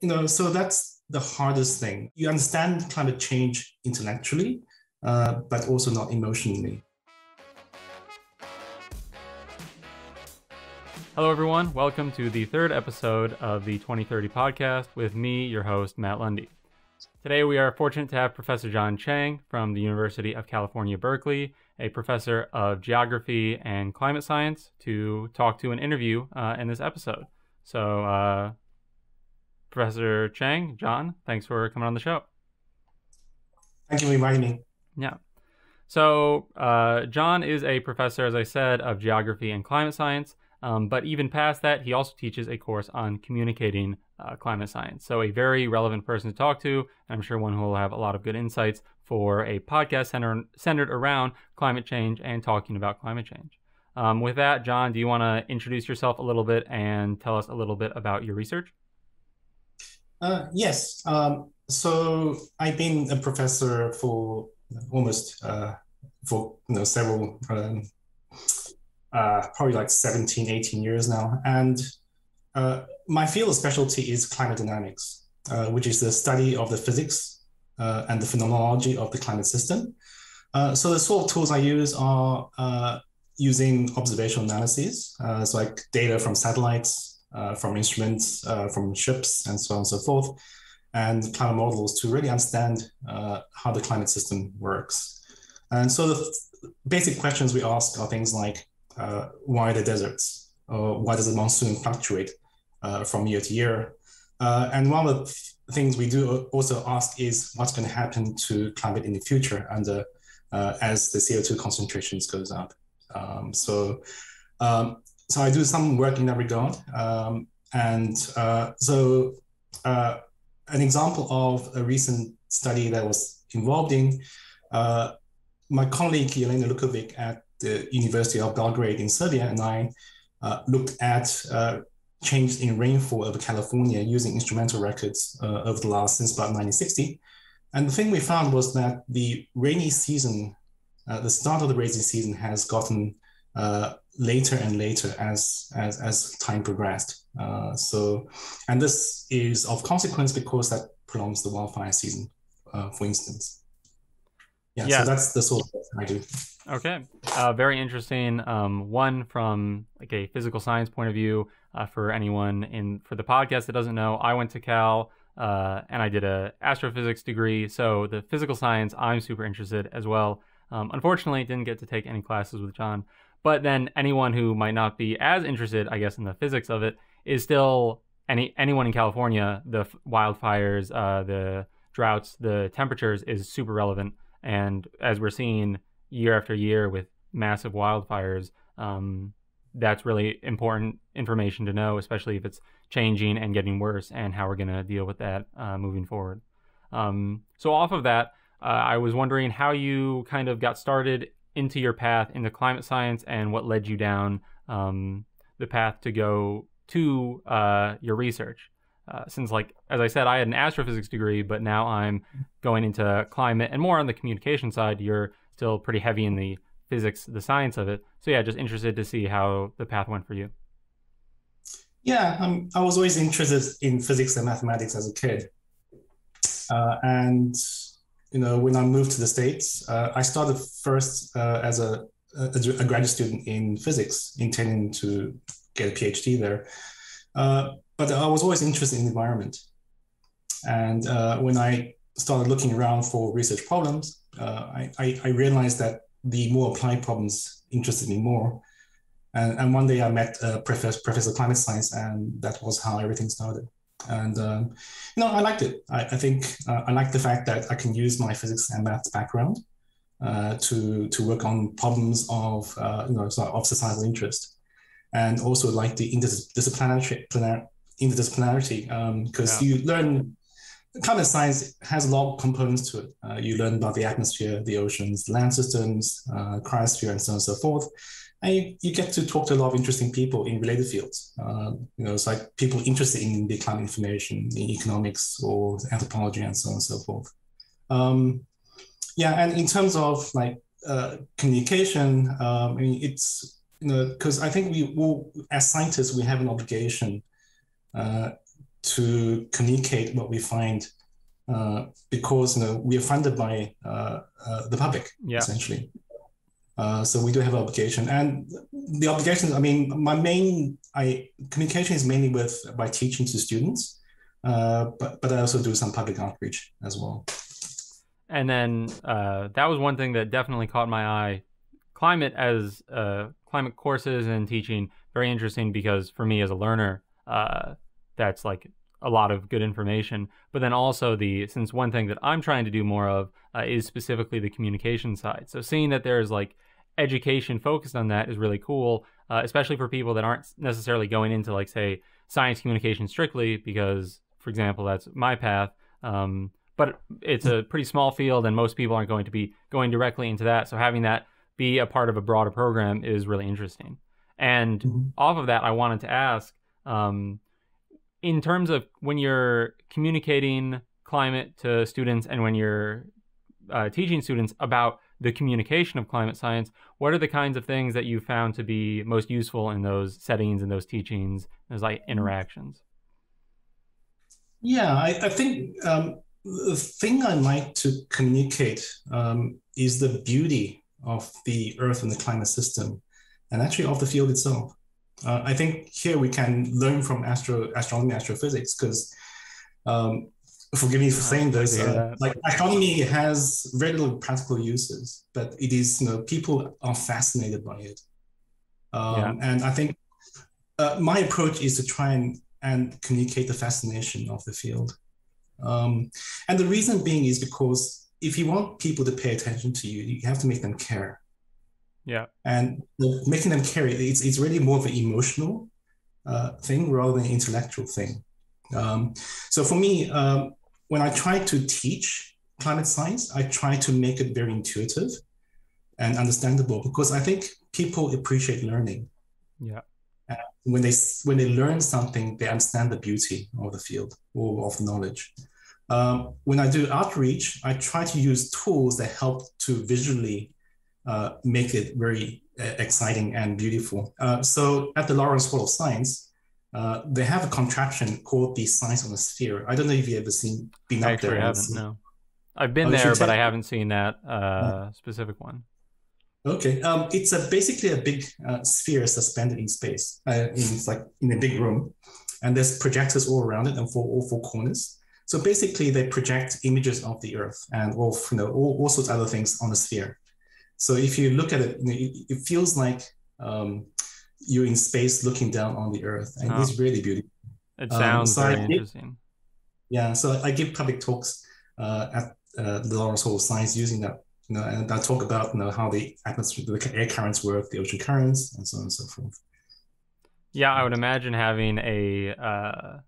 you know, so that's the hardest thing. You understand climate change intellectually, uh, but also not emotionally. Hello, everyone. Welcome to the third episode of the 2030 podcast with me, your host, Matt Lundy. Today, we are fortunate to have Professor John Chiang from the University of California, Berkeley, a professor of geography and climate science, to talk to an interview uh, in this episode. So, uh, Professor Chiang, John, thanks for coming on the show. Thank you for inviting me. Yeah. So, uh, John is a professor, as I said, of geography and climate science. Um, but even past that, he also teaches a course on communicating uh, climate science. So, a very relevant person to talk to. And I'm sure one who will have a lot of good insights for a podcast center, centered around climate change and talking about climate change. Um, with that, John, do you want to introduce yourself a little bit and tell us a little bit about your research? Uh, yes. Um, so I've been a professor for almost uh, for you know several um, uh, probably like 17, 18 years now. And uh, my field of specialty is climate dynamics, uh, which is the study of the physics uh, and the phenomenology of the climate system. So the sort of tools I use are using observational analyses, so like data from satellites, from instruments, from ships, and so on and so forth, and climate models to really understand how the climate system works. And so the basic questions we ask are things like uh, why the deserts? Or why does the monsoon fluctuate uh, from year to year? Uh, and one of the things we do also ask is what's going to happen to climate in the future and as the CO2 concentrations goes up. Um, so, um, so I do some work in that regard. Um, and uh, so uh, an example of a recent study that I was involved in uh, my colleague Jelena Lukovic at the University of Belgrade in Serbia and I uh, looked at uh, change in rainfall over California using instrumental records uh, over the last since about 1960. And the thing we found was that the rainy season, the start of the rainy season has gotten later and later as, as, as time progressed. Uh, so, and this is of consequence because that prolongs the wildfire season, uh, for instance. Yeah, yeah, so that's the sort of I do. Okay, uh, very interesting. Um, one from like a physical science point of view. Uh, for anyone in for the podcast that doesn't know, I went to Cal uh, and I did a astrophysics degree. So the physical science, I'm super interested as well. Um, unfortunately, didn't get to take any classes with John. But then anyone who might not be as interested, I guess, in the physics of it, is still any anyone in California. The wildfires, uh, the droughts, the temperatures is super relevant. And as we're seeing year after year with massive wildfires, um, that's really important information to know, especially if it's changing and getting worse, and how we're going to deal with that uh, moving forward. Um, so, off of that, uh, I was wondering how you kind of got started into your path into climate science and what led you down um, the path to go to uh, your research. Uh, since, like as I said, I had an astrophysics degree, but now I'm going into climate and more on the communication side. You're still pretty heavy in the physics, the science of it. So yeah, just interested to see how the path went for you. Yeah, um, I was always interested in physics and mathematics as a kid, uh, and you know when I moved to the states, uh, I started first uh, as a, a, graduate student in physics, intending to get a PhD there. Uh, but I was always interested in the environment, and uh, when I started looking around for research problems, uh, I, I, realized that the more applied problems interested me more. And, and one day I met Professor, Professor Climate Science, and that was how everything started. And um, you know, I liked it. I, I think uh, I like the fact that I can use my physics and math background uh, to to work on problems of uh, you know of societal interest, and also like the interdisciplinarity interdisciplinarity because um, yeah. you learn climate science has a lot of components to it. Uh, you learn about the atmosphere, the oceans, land systems, uh, cryosphere, and so on and so forth. And you, you, get to talk to a lot of interesting people in related fields. Uh, you know, it's like people interested in the climate information, in economics or anthropology, and so on and so forth. Um, yeah, and in terms of like uh, communication, um, I mean, it's you know because I think we will, as scientists, we have an obligation uh, to communicate what we find uh, because you know we are funded by uh, uh, the public yeah. essentially. Uh, so we do have obligation, and the obligations. I mean, my main I communication is mainly with by teaching to students, uh, but but I also do some public outreach as well. And then uh, that was one thing that definitely caught my eye. Climate as climate courses and teaching very interesting because for me as a learner, that's like a lot of good information. But then also the since one thing that I'm trying to do more of uh, is specifically the communication side. So seeing that there's like education focused on that is really cool, uh, especially for people that aren't necessarily going into like say science communication strictly because, for example, that's my path. Um, but it's a pretty small field, and most people aren't going to be going directly into that. So having that be a part of a broader program is really interesting. And mm-hmm. off of that, I wanted to ask. Um, in terms of when you're communicating climate to students and when you're uh, teaching students about the communication of climate science, what are the kinds of things that you found to be most useful in those settings and those teachings, those like interactions? Yeah, I, I think um, the thing I like to communicate um, is the beauty of the Earth and the climate system, and actually of the field itself. Uh, I think here we can learn from astro astronomy, astrophysics, because um, forgive me for saying this, uh, like astronomy has very little practical uses, but it is, you know, people are fascinated by it. Um, yeah. And I think uh, my approach is to try and, and communicate the fascination of the field. Um, and the reason being is because if you want people to pay attention to you, you have to make them care. Yeah. And making them care it's it's really more of an emotional uh, thing rather than an intellectual thing. Um, so for me, um, when I try to teach climate science, I try to make it very intuitive and understandable because I think people appreciate learning. Yeah. And when they when they learn something, they understand the beauty of the field or of knowledge. Um, when I do outreach, I try to use tools that help to visually uh, make it very uh, exciting and beautiful. Uh, so at the Lawrence Hall of Science, uh, they have a contraption called the Science on a Sphere. I don't know if you've ever seen been I there. I haven't. No, I've been oh, there, but I haven't seen that uh, specific one. Okay, um, it's a, basically a big uh, sphere suspended in space. in, it's like in a big room, and there's projectors all around it and for all four corners. So basically, they project images of the Earth and all you know all, all sorts of other things on the sphere. So if you look at it, it feels like um, you're in space looking down on the Earth, and oh. it's really beautiful. It sounds um, so very give, interesting. Yeah, so I give public talks uh, at uh, the Lawrence Hall of Science using that, you know, and I talk about you know how the atmosphere, the air currents work, the ocean currents, and so on and so forth. Yeah, I would imagine having a uh,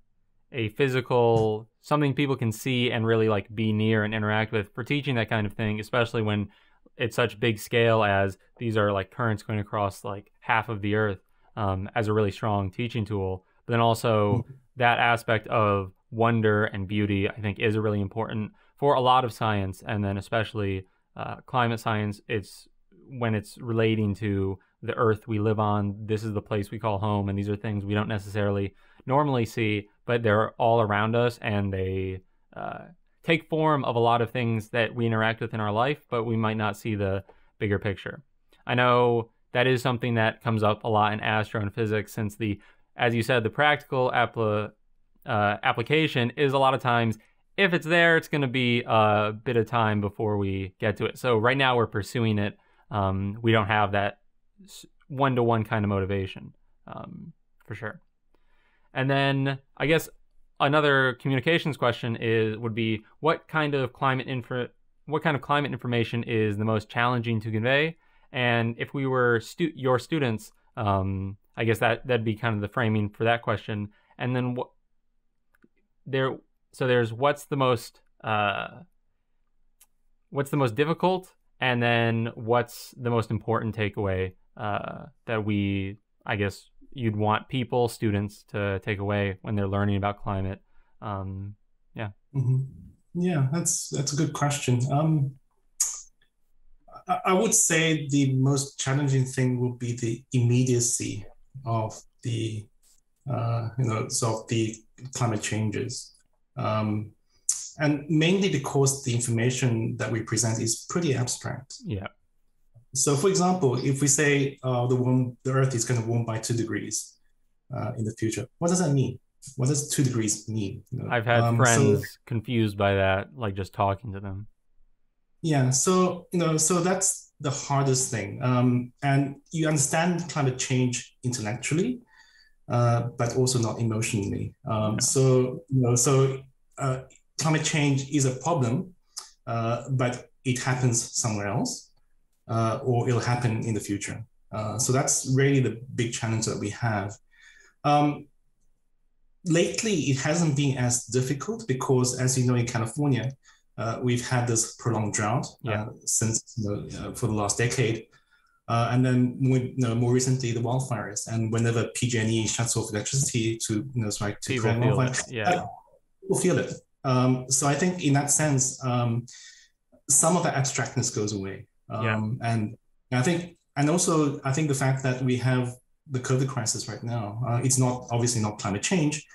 a physical something people can see and really like be near and interact with for teaching that kind of thing, especially when it's such big scale as these are like currents going across like half of the earth um, as a really strong teaching tool. But then also mm-hmm. that aspect of wonder and beauty, I think, is a really important for a lot of science, and then especially uh, climate science. It's when it's relating to the earth we live on. This is the place we call home, and these are things we don't necessarily normally see, but they're all around us, and they uh, take form of a lot of things that we interact with in our life, but we might not see the bigger picture. I know that is something that comes up a lot in astro and physics since the, as you said, the practical uh, application is a lot of times if it's there, it's going to be a bit of time before we get to it. So right now we're pursuing it. Um, we don't have that one to one kind of motivation um, for sure. And then I guess another communications question is would be what kind of climate info what kind of climate information is the most challenging to convey and if we were stu- your students um, i guess that that'd be kind of the framing for that question and then what there so there's what's the most uh, what's the most difficult and then what's the most important takeaway uh, that we i guess you'd want people, students, to take away when they're learning about climate? Um, yeah. Mm-hmm. Yeah, that's that's a good question. Um, I, would say the most challenging thing would be the immediacy of the uh, you know so the climate changes. Um, and mainly because the information that we present is pretty abstract. Yeah. So, for example, if we say uh, the warm, the Earth is going to warm by two degrees uh, in the future, what does that mean? What does two degrees mean? You know? I've had um, friends so, confused by that, like just talking to them. Yeah. So you know, so that's the hardest thing, um, and you understand climate change intellectually, uh, but also not emotionally. Um. So you know, so uh, climate change is a problem, uh, but it happens somewhere else, uh, or it'll happen in the future. Uh, so that's really the big challenge that we have. Um, lately, it hasn't been as difficult because, as you know, in California, uh, we've had this prolonged drought yeah. since know, for the last decade. Uh, and then more, you know, more recently the wildfires. And whenever PG&E shuts off electricity to you know, sorry, to feel it. Yeah. Uh, people feel it. Um, so I think in that sense, um, some of the abstractness goes away. Um, yeah. And I think, and also I think the fact that we have the COVID crisis right now, uh, it's not obviously not climate change,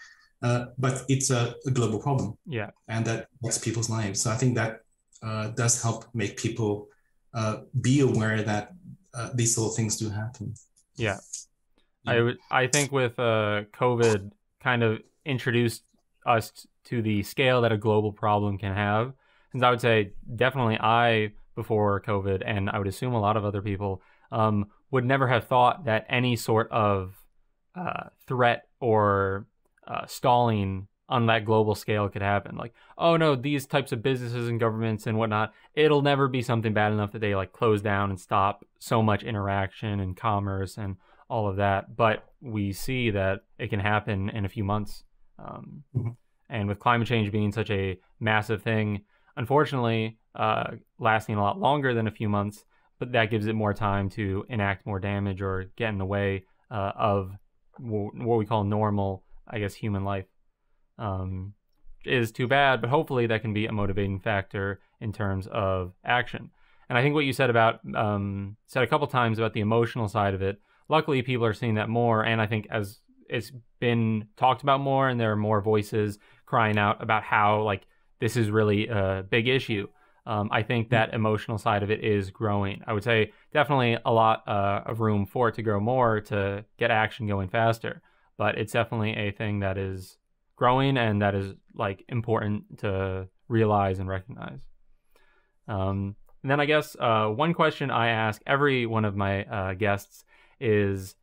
uh, but it's a, a, global problem. Yeah. And that affects people's lives. So I think that uh, does help make people uh, be aware that uh, these of things do happen. Yeah. yeah. I I think with COVID kind of introduced us to the scale that a global problem can have. Since I would say definitely I before COVID, and I would assume a lot of other people um, would never have thought that any sort of uh, threat or uh, stalling on that global scale could happen. Like, oh no, these types of businesses and governments and whatnot, it'll never be something bad enough that they like close down and stop so much interaction and commerce and all of that. But we see that it can happen in a few months. Um, mm-hmm. And with climate change being such a massive thing, unfortunately, uh, lasting a lot longer than a few months, but that gives it more time to enact more damage or get in the way uh, of what we call normal, I guess, human life. Um, is too bad, but hopefully that can be a motivating factor in terms of action. And I think what you said about um, said a couple times about the emotional side of it. Luckily, people are seeing that more, and I think as it's been talked about more, and there are more voices crying out about how like this is really a big issue. Um, I think that emotional side of it is growing. I would say definitely a lot uh, of room for it to grow more to get action going faster. But it's definitely a thing that is growing and that is like important to realize and recognize. Um, and then I guess uh, one question I ask every one of my uh, guests is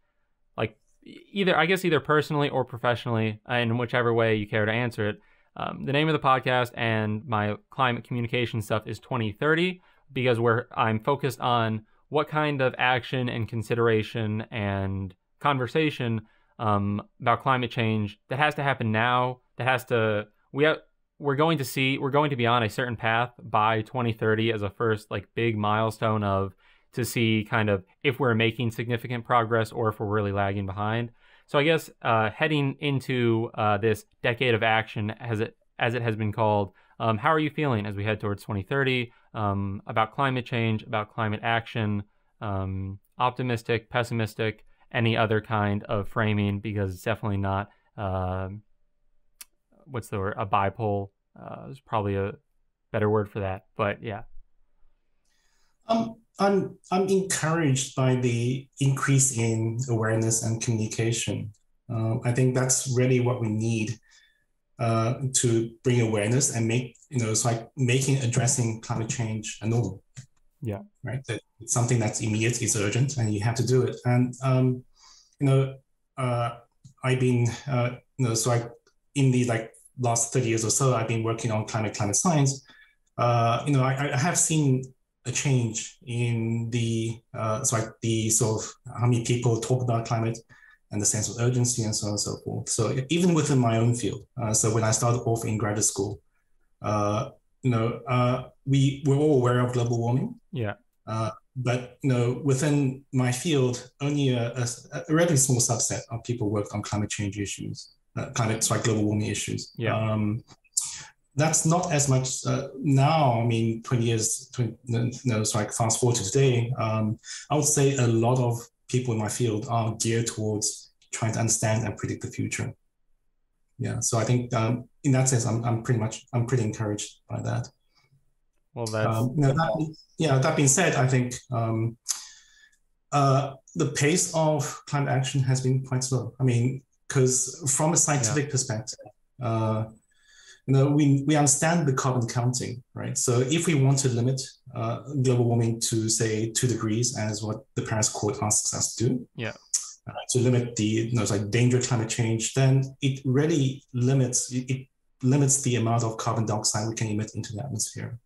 like either I guess either personally or professionally, in whichever way you care to answer it. Um, the name of the podcast and my climate communication stuff is 2030 because where I'm focused on what kind of action and consideration and conversation um, about climate change that has to happen now. That has to we have, we're going to see we're going to be on a certain path by 2030 as a first like big milestone of to see kind of if we're making significant progress or if we're really lagging behind. So I guess uh, heading into uh, this decade of action, as it as it has been called, um, how are you feeling as we head towards 2030 um, about climate change, about climate action? Um, optimistic, pessimistic, any other kind of framing? Because it's definitely not uh, what's the word? A bipole. Uh, is probably a better word for that. But yeah. Um, I'm I'm encouraged by the increase in awareness and communication. Uh, I think that's really what we need uh, to bring awareness and make you know it's like making addressing climate change a norm. Yeah. Right. That it's something that's immediate, it's urgent, and you have to do it. And um, you know, uh, I've been uh, you know so I in the like last thirty years or so, I've been working on climate climate science. Uh, you know, I, I have seen a change in the uh, so like the sort of how many people talk about climate and the sense of urgency and so on and so forth. So even within my own field, uh, so when I started off in graduate school, uh, you know, uh, we we're all aware of global warming. Yeah. Uh, but you know, within my field, only a, a, a relatively small subset of people work on climate change issues, uh, climate sorry, global warming issues. Yeah. Um, that's not as much uh, now. I mean, 20 years, 20, you know, so like fast forward to today, um, I would say a lot of people in my field are geared towards trying to understand and predict the future. Yeah. So I think um, in that sense, I'm, I'm pretty much I'm pretty encouraged by that. Well, that's um, you know, that, yeah. That being said, I think um, uh, the pace of climate action has been quite slow. I mean, because from a scientific yeah. perspective, uh, you know, we, we understand the carbon counting, right? So if we want to limit uh, global warming to say two degrees, as what the Paris Accord asks us to do, yeah, uh, to limit the you know, like danger climate change, then it really limits it, it limits the amount of carbon dioxide we can emit into the atmosphere.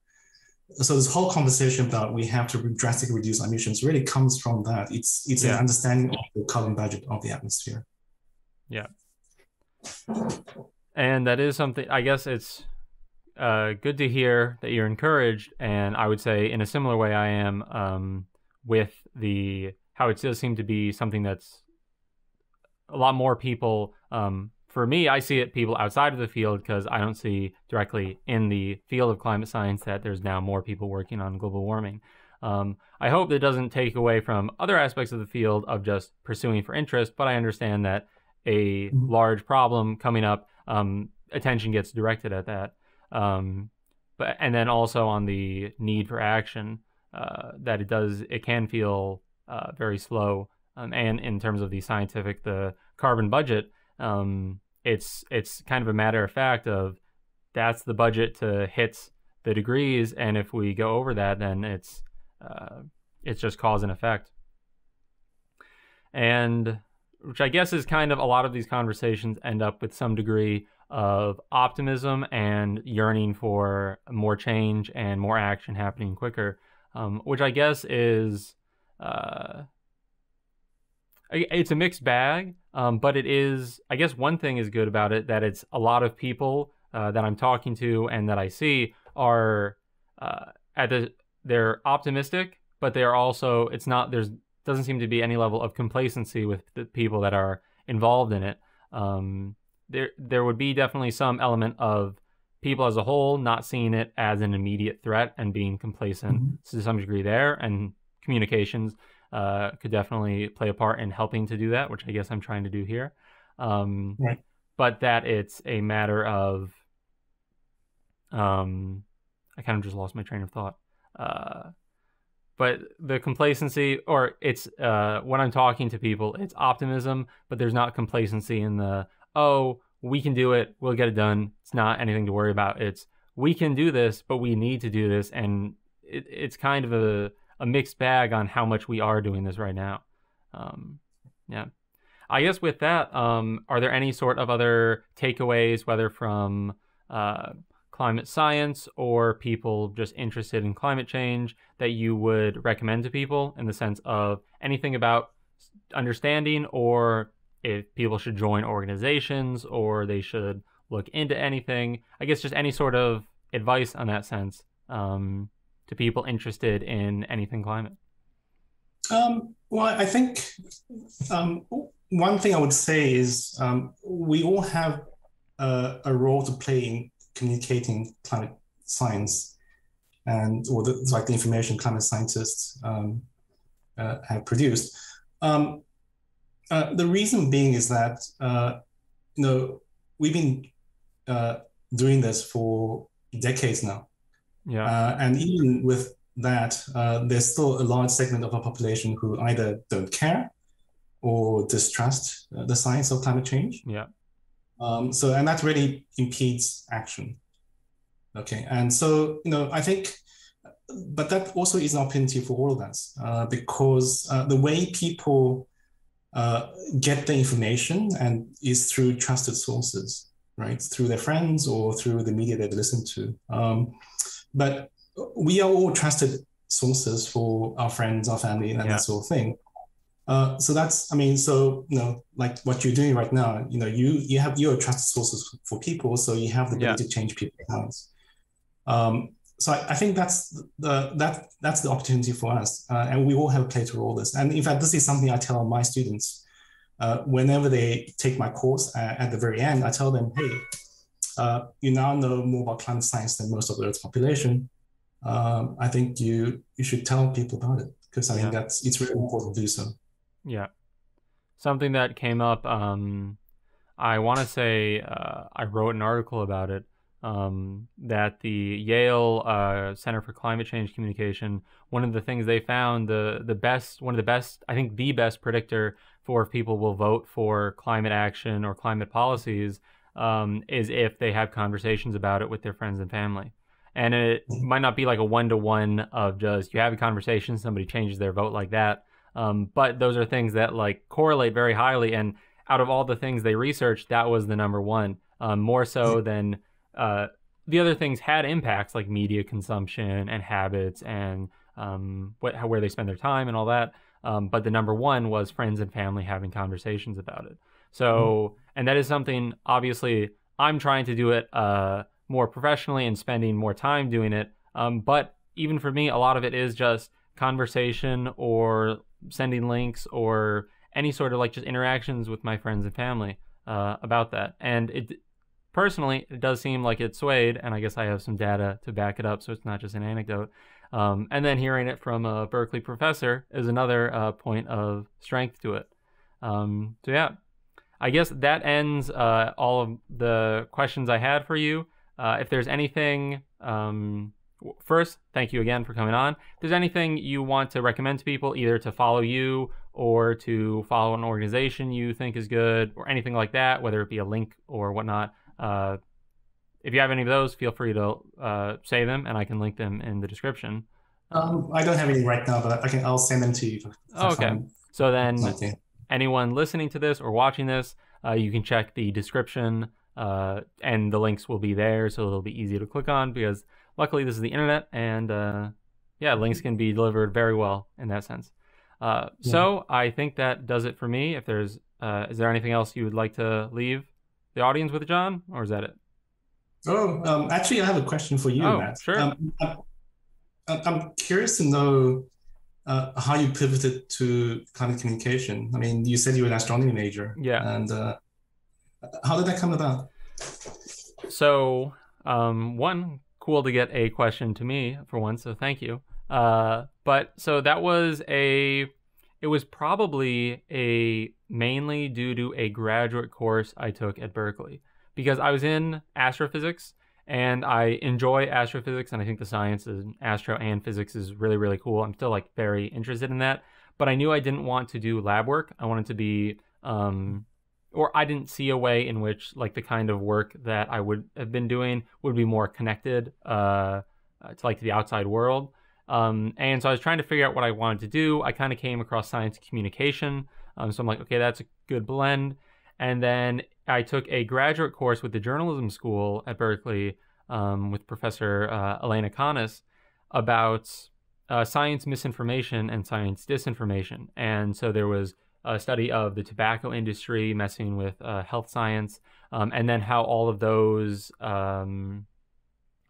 So this whole conversation about we have to drastically reduce emissions really comes from that. It's it's yeah. an understanding of the carbon budget of the atmosphere. Yeah and that is something i guess it's uh, good to hear that you're encouraged and i would say in a similar way i am um, with the how it does seem to be something that's a lot more people um, for me i see it people outside of the field because i don't see directly in the field of climate science that there's now more people working on global warming um, i hope that doesn't take away from other aspects of the field of just pursuing for interest but i understand that a mm-hmm. large problem coming up um, attention gets directed at that. Um, but and then also on the need for action, uh, that it does it can feel uh, very slow. Um, and in terms of the scientific, the carbon budget, um, it's it's kind of a matter of fact of that's the budget to hit the degrees, and if we go over that, then it's uh, it's just cause and effect. And which I guess is kind of a lot of these conversations end up with some degree of optimism and yearning for more change and more action happening quicker, um, which I guess is uh, it's a mixed bag. Um, but it is, I guess, one thing is good about it that it's a lot of people uh, that I'm talking to and that I see are uh, at the they're optimistic, but they are also it's not there's doesn't seem to be any level of complacency with the people that are involved in it. Um, there, there would be definitely some element of people as a whole not seeing it as an immediate threat and being complacent mm-hmm. to some degree there, and communications uh, could definitely play a part in helping to do that, which I guess I'm trying to do here. Um, right. But that it's a matter of, um, I kind of just lost my train of thought. Uh, but the complacency or it's uh, when i'm talking to people it's optimism but there's not complacency in the oh we can do it we'll get it done it's not anything to worry about it's we can do this but we need to do this and it, it's kind of a, a mixed bag on how much we are doing this right now. Um, yeah. I guess with that um, are there any sort of other takeaways whether from uh, climate science or people just interested in climate change that you would recommend to people in the sense of anything about understanding or if people should join organizations or they should look into anything? I guess just any sort of advice on that sense. Um, to people interested in anything climate um, well i think um, one thing i would say is um, we all have a, a role to play in communicating climate science and or the, like the information climate scientists um, uh, have produced. Um, uh, the reason being is that uh, you know we've been uh, doing this for decades now, yeah, uh, and even with that, uh, there's still a large segment of our population who either don't care or distrust the science of climate change. Yeah. Um, so, and that really impedes action. Okay, and so you know, I think, but that also is an opportunity for all of us uh, because uh, the way people uh, get the information and is through trusted sources, right? Through their friends or through the media they listen to. Um, but we are all trusted sources for our friends, our family, and yeah. that sort of thing. Uh, so that's, I mean, so you know, like what you're doing right now, you know, you you have your trusted sources for people, so you have the ability yeah. to change people's lives. Um, so I, I, think that's the that that's the opportunity for us, uh, and we all have a play to roll this. And in fact, this is something I tell my students uh, whenever they take my course. Uh, at the very end, I tell them, "Hey, uh, you now know more about climate science than most of the Earth's population. Um, I think you you should tell people about it because I yeah. think that's it's really important to do so." Yeah. Something that came up um, I want to say uh, I wrote an article about it um, that the Yale uh, Center for Climate Change Communication, one of the things they found the the best, one of the best, I think the best predictor for if people will vote for climate action or climate policies um, is if they have conversations about it with their friends and family. And it mm-hmm. might not be like a one to one of just you have a conversation, somebody changes their vote like that. Um, but those are things that like correlate very highly. And out of all the things they researched, that was the number one, um, more so than uh, the other things had impacts like media consumption and habits and um, what how, where they spend their time and all that. Um, but the number one was friends and family having conversations about it. So, mm. and that is something obviously I'm trying to do it uh, more professionally and spending more time doing it. Um, but even for me, a lot of it is just conversation or sending links or any sort of like just interactions with my friends and family uh, about that. And it personally, it does seem like it swayed, and I guess I have some data to back it up, so it's not just an anecdote. Um, and then hearing it from a Berkeley professor is another uh, point of strength to it. Um, so yeah, I guess that ends uh, all of the questions I had for you. Uh, if there's anything um, first, thank you again for coming on. If there's anything you want to recommend to people, either to follow you or to follow an organization you think is good or anything like that, whether it be a link or whatnot, uh, if you have any of those, feel free to uh, say them and I can link them in the description. Um, I don't have any right now, but I can. I'll send them to you. Oh, okay. So then, anyone listening to this or watching this, uh, you can check the description, uh, and the links will be there, so it'll be easy to click on because luckily this is the internet and uh, yeah links can be delivered very well in that sense uh, yeah. so i think that does it for me if there's uh, is there anything else you would like to leave the audience with john or is that it oh um, actually i have a question for you oh, Matt. sure um, I'm, curious to know uh, how you pivoted to climate communication. I mean you said you were an astronomy major. Yeah. And uh, how did that come about? So um, one cool to get a question to me for once, so thank you. Uh, but so that was a, it was probably a mainly due to a graduate course I took at Berkeley. Because I was in astrophysics and I enjoy astrophysics and I think the science in astro and physics is really really cool. I'm still like very interested in that, but I knew I didn't want to do lab work. I wanted to be um, or I didn't see a way in which like the kind of work that I would have been doing would be more connected uh, to like the outside world. Um, and so I was trying to figure out what I wanted to do. I kind of came across science communication. Um, so I'm like, okay, that's a good blend. And then I took a graduate course with the journalism school at Berkeley um, with Professor uh, Elena Canas about uh, science misinformation and science disinformation. And so there was a study of the tobacco industry messing with uh, health science, um, and then how all of those um,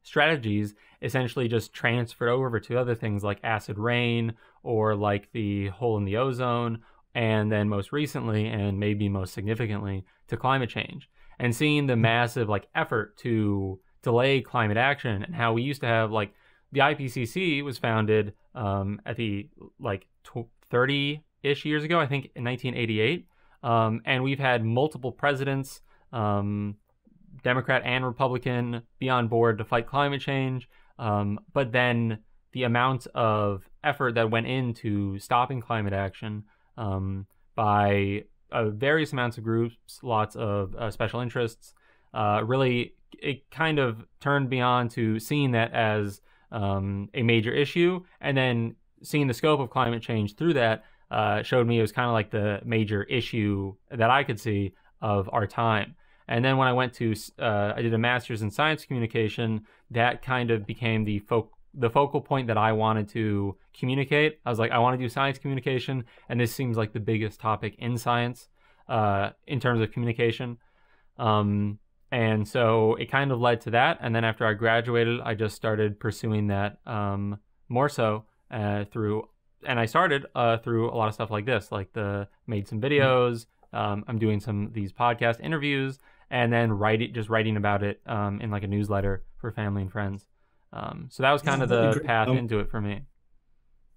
strategies essentially just transferred over to other things like acid rain or like the hole in the ozone, and then most recently, and maybe most significantly, to climate change. And seeing the massive like effort to delay climate action and how we used to have like the IPCC was founded um, at the like 30 ish years ago, I think in 1988. Um, and we've had multiple presidents, um, Democrat and Republican, be on board to fight climate change. Um, but then the amount of effort that went into stopping climate action um, by uh, various amounts of groups, lots of uh, special interests, uh, really it kind of turned beyond to seeing that as um, a major issue and then seeing the scope of climate change through that uh, showed me it was kind of like the major issue that I could see of our time. And then when I went to, uh, I did a master's in science communication. That kind of became the fo- the focal point that I wanted to communicate. I was like, I want to do science communication, and this seems like the biggest topic in science uh, in terms of communication. Um, and so it kind of led to that. And then after I graduated, I just started pursuing that um, more so uh, through and I started uh, through a lot of stuff like this, like the made some videos. Um, I'm doing some these podcast interviews, and then writing just writing about it um, in like a newsletter for family and friends. Um, so that was kind of the path um, into it for me.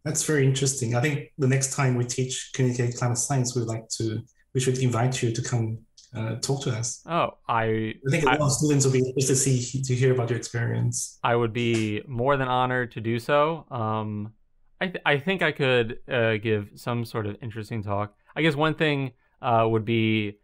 That's very interesting. I think the next time we teach communicated climate science, we'd like to we should invite you to come uh, talk to us. Oh, I I think a lot of students will be interested to see to hear about your experience. I would be more than honored to do so. Um, I th- I think I could uh, give some sort of interesting talk. I guess one thing uh, would be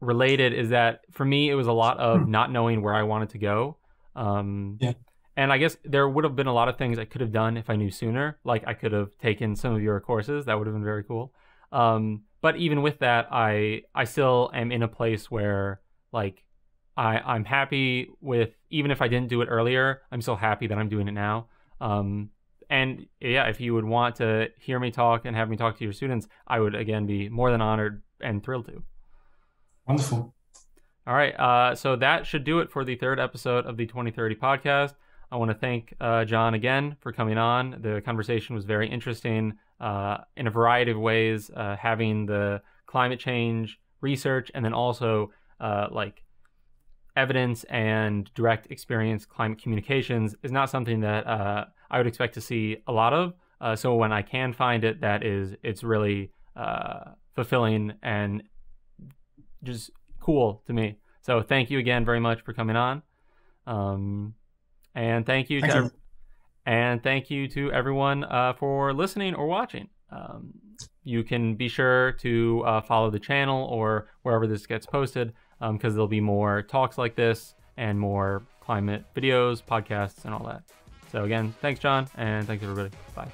related is that for me it was a lot of Hmm. not knowing where I wanted to go. Um, Yeah. And I guess there would have been a lot of things I could have done if I knew sooner. Like I could have taken some of your courses. That would have been very cool. Um, but even with that, I I still am in a place where like I I'm happy with even if I didn't do it earlier, I'm still happy that I'm doing it now. Um, and yeah, if you would want to hear me talk and have me talk to your students, I would again be more than honored and thrilled to. Wonderful. All right. Uh, so that should do it for the third episode of the 2030 podcast. I want to thank uh, John again for coming on. The conversation was very interesting uh, in a variety of ways, uh, having the climate change research and then also uh, like evidence and direct experience climate communications is not something that uh, I would expect to see a lot of. Uh, so when I can find it, that is, it's really fulfilling and just cool to me. So thank you again very much for coming on. Um, and thank you Thank to and thank you to everyone uh, for listening or watching. Um, you can be sure to uh, follow the channel or wherever this gets posted because there'll be more talks like this and more climate videos, podcasts, and all that. So again, thanks, John, and thanks everybody. Bye.